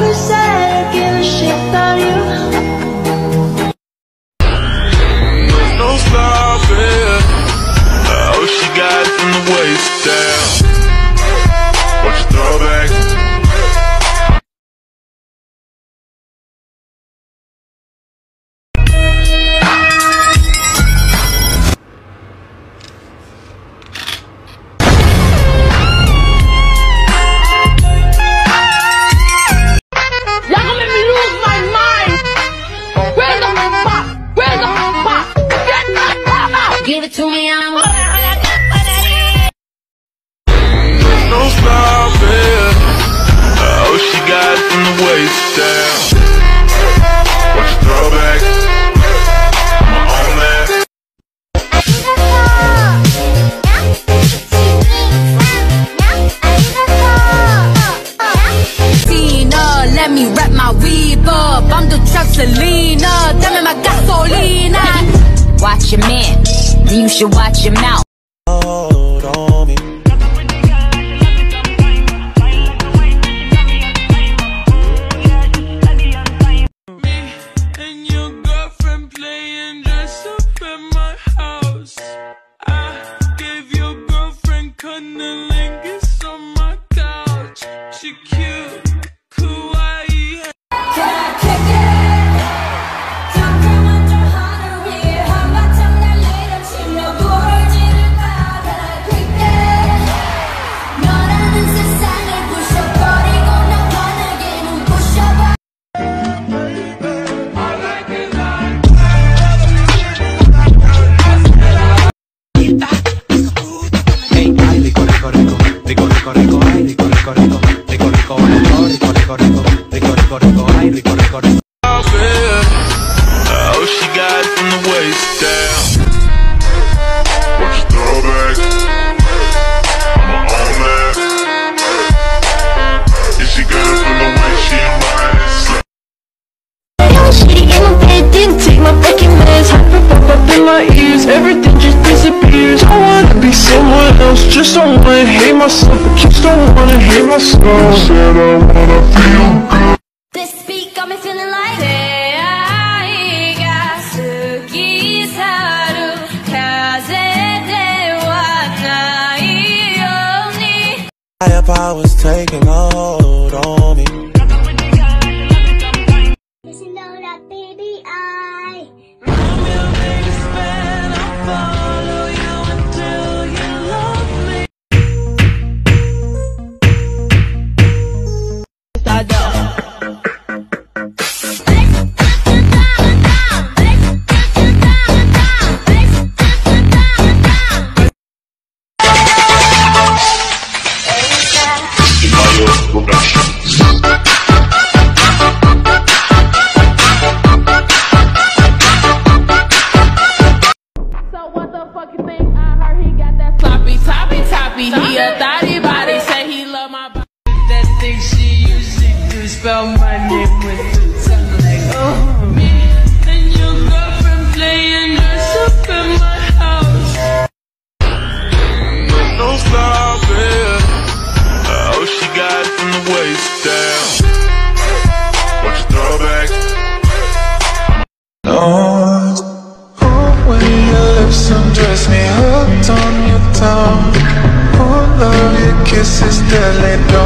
wish I you should watch your mouth. Rico, rico, rico, ay, rico, rico, rico, rico, rico, rico, rico, rico, rico, rico, rico, rico, ay, rico, rico, rico. Oh, she got it from the waist down. Watch your throwback. I'm on that. Yeah, she got it from the way she invited. Take my fucking meds, hyper pop up in my ears Everything just disappears I wanna be someone just don't wanna hate myself I just don't wanna hate myself I said I wanna feel good. This beat got me feeling like Higher taking a hold on me let go.